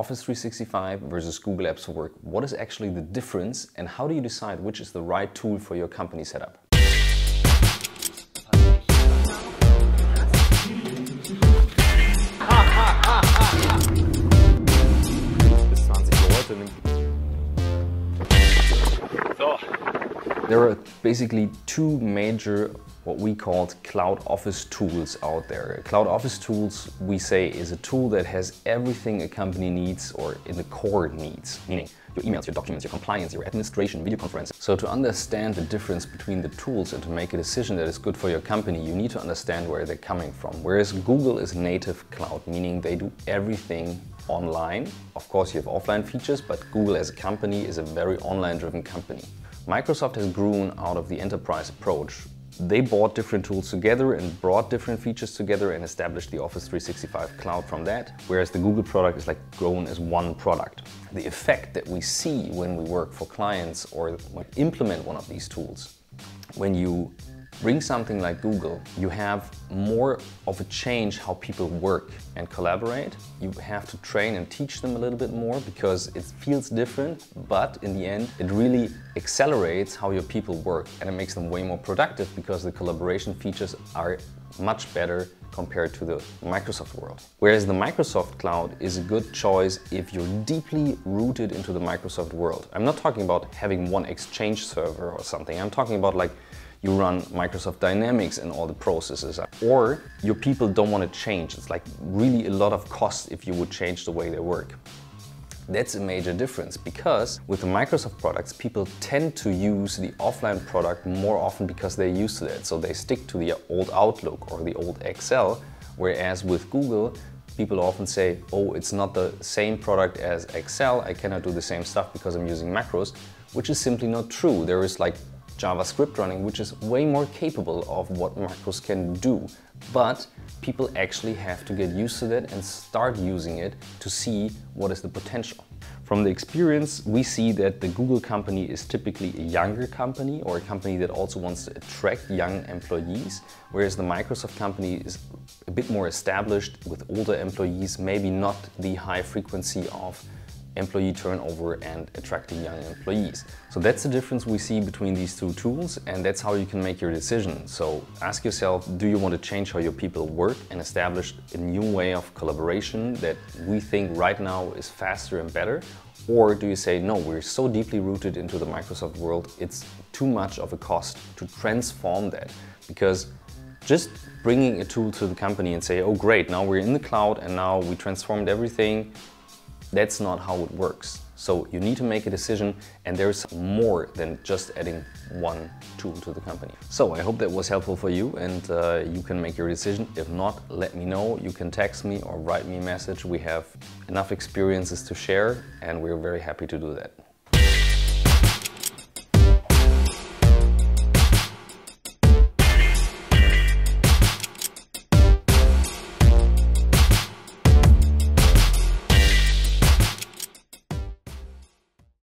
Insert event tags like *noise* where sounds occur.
Office 365 versus Google Apps for Work. What is actually the difference and how do you decide which is the right tool for your company setup? *laughs* There are basically two major what we called cloud office tools out there. Cloud office tools, we say, is a tool that has everything a company needs or in the core needs, meaning your emails, your documents, your compliance, your administration, video conference. So to understand the difference between the tools and to make a decision that is good for your company, you need to understand where they're coming from. Whereas Google is native cloud, meaning they do everything online. Of course, you have offline features, but Google as a company is a very online driven company. Microsoft has grown out of the enterprise approach. They bought different tools together and brought different features together and established the Office 365 cloud from that, whereas the Google product is like grown as one product. The effect that we see when we work for clients or implement one of these tools, when you bring something like Google, you have more of a change how people work and collaborate. You have to train and teach them a little bit more because it feels different, but in the end, it really accelerates how your people work and it makes them way more productive because the collaboration features are much better compared to the Microsoft world. Whereas the Microsoft cloud is a good choice if you're deeply rooted into the Microsoft world. I'm not talking about having one Exchange server or something. I'm talking about like you run Microsoft Dynamics and all the processes. Or your people don't want to change. It's like really a lot of cost if you would change the way they work. That's a major difference because with the Microsoft products, people tend to use the offline product more often because they're used to that. So they stick to the old Outlook or the old Excel, whereas with Google, people often say, oh, it's not the same product as Excel, I cannot do the same stuff because I'm using macros, which is simply not true. There is like JavaScript running, which is way more capable of what macros can do. But people actually have to get used to that and start using it to see what is the potential. From the experience, we see that the Google company is typically a younger company or a company that also wants to attract young employees, whereas the Microsoft company is a bit more established with older employees, maybe not the high frequency of employee turnover and attracting young employees. So that's the difference we see between these two tools and that's how you can make your decision. So ask yourself, do you want to change how your people work and establish a new way of collaboration that we think right now is faster and better? Or do you say, no, we're so deeply rooted into the Microsoft world, it's too much of a cost to transform that because just bringing a tool to the company and say, oh great, now we're in the cloud and now we transformed everything, that's not how it works. So you need to make a decision and there's more than just adding one tool to the company. So I hope that was helpful for you and uh, you can make your decision. If not, let me know. You can text me or write me a message. We have enough experiences to share and we're very happy to do that.